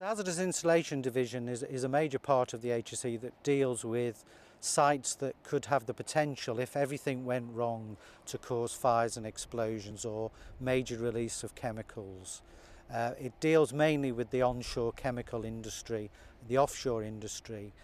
The Hazardous Insulation Division is, is a major part of the HSE that deals with sites that could have the potential, if everything went wrong, to cause fires and explosions or major release of chemicals. Uh, it deals mainly with the onshore chemical industry, the offshore industry.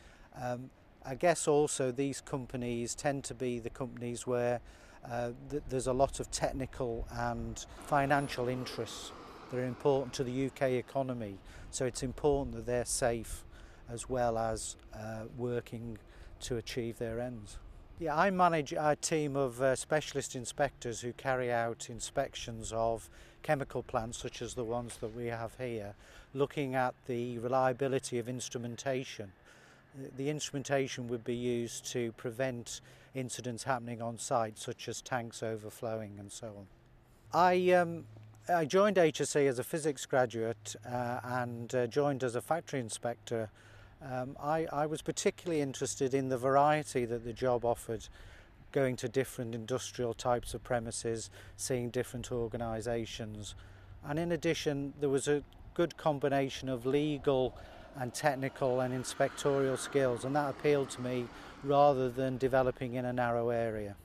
Um, I guess also these companies tend to be the companies where uh, th there's a lot of technical and financial interests They're important to the UK economy, so it's important that they're safe as well as uh, working to achieve their ends. Yeah, I manage a team of uh, specialist inspectors who carry out inspections of chemical plants such as the ones that we have here, looking at the reliability of instrumentation. The instrumentation would be used to prevent incidents happening on site such as tanks overflowing and so on. I um, I joined HSE as a physics graduate uh, and uh, joined as a factory inspector. Um, I, I was particularly interested in the variety that the job offered, going to different industrial types of premises, seeing different organisations. And in addition, there was a good combination of legal and technical and inspectorial skills, and that appealed to me rather than developing in a narrow area.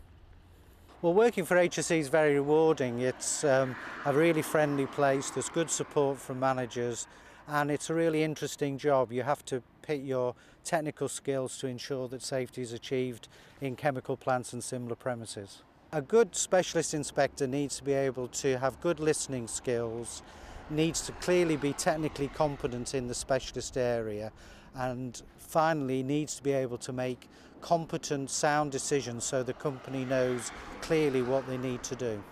Well, working for HSE is very rewarding. It's um, a really friendly place, there's good support from managers, and it's a really interesting job. You have to pit your technical skills to ensure that safety is achieved in chemical plants and similar premises. A good specialist inspector needs to be able to have good listening skills, needs to clearly be technically competent in the specialist area and finally needs to be able to make competent, sound decisions so the company knows clearly what they need to do.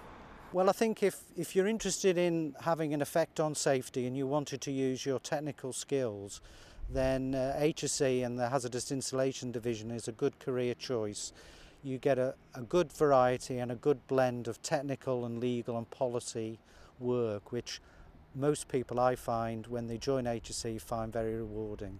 Well, I think if, if you're interested in having an effect on safety and you wanted to use your technical skills, then uh, HSE and the Hazardous Insulation Division is a good career choice. You get a, a good variety and a good blend of technical and legal and policy work, which most people I find when they join HSE find very rewarding.